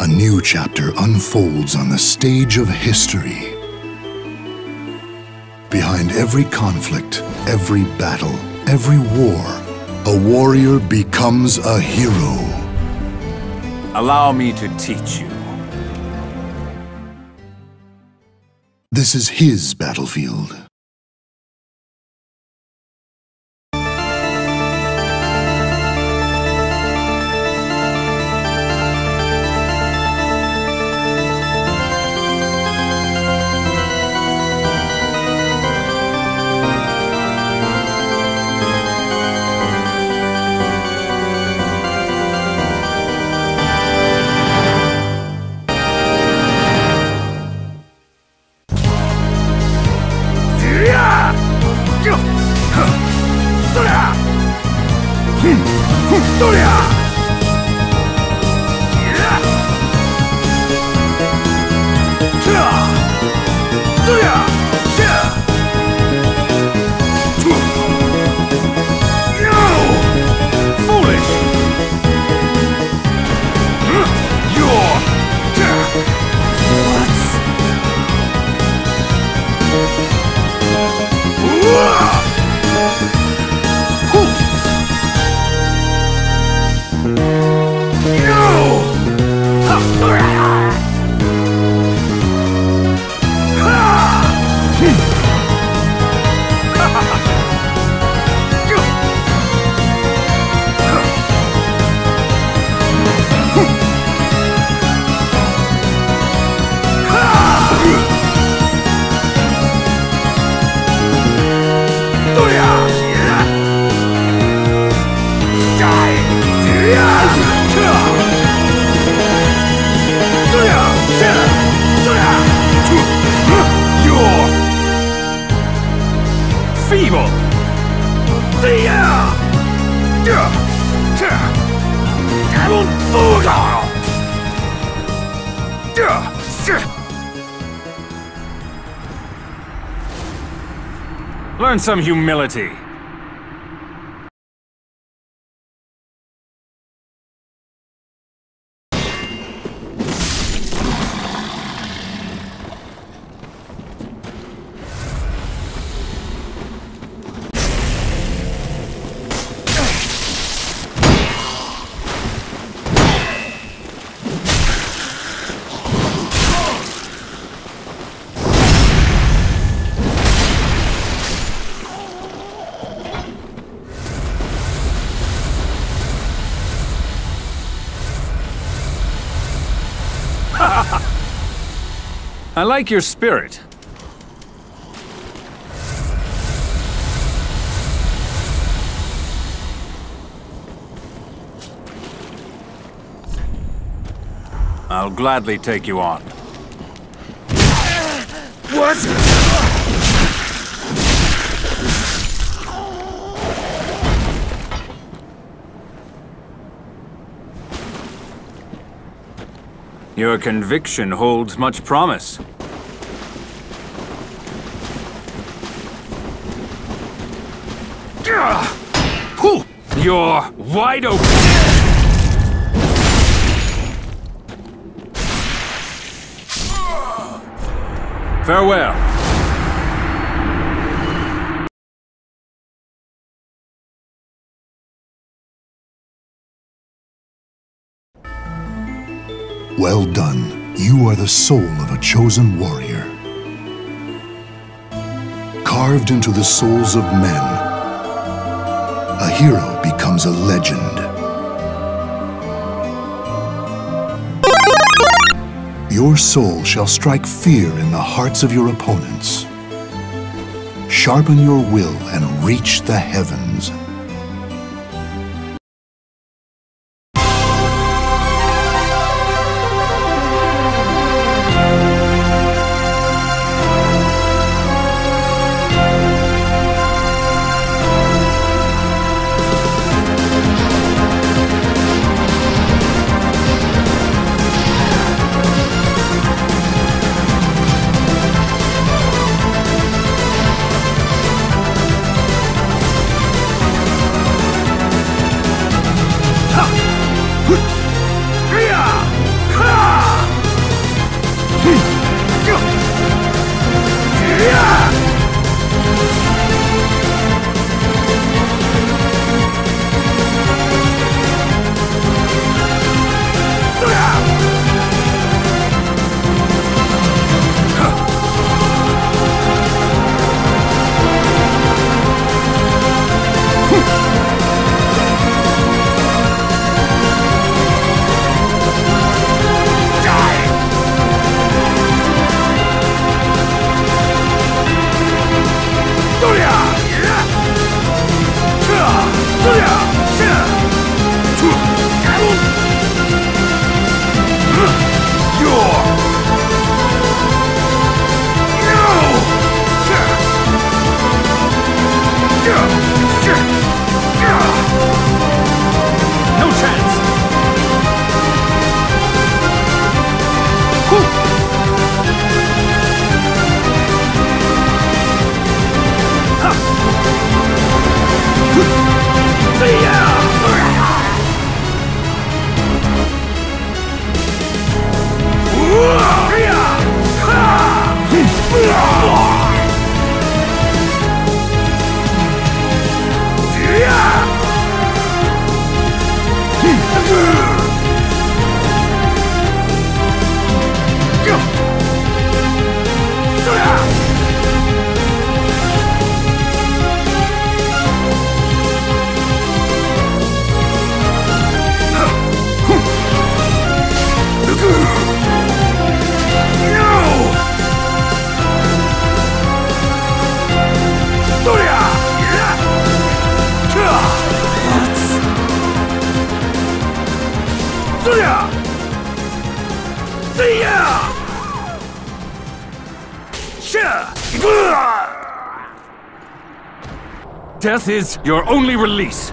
A new chapter unfolds on the stage of history. Behind every conflict, every battle, every war, a warrior becomes a hero. Allow me to teach you. This is his battlefield. Learn some humility. I like your spirit. I'll gladly take you on. What? Your conviction holds much promise. You're wide open! Farewell. Well done. You are the soul of a chosen warrior. Carved into the souls of men, a hero becomes a legend. Your soul shall strike fear in the hearts of your opponents. Sharpen your will and reach the heavens. 兄弟 Death is your only release.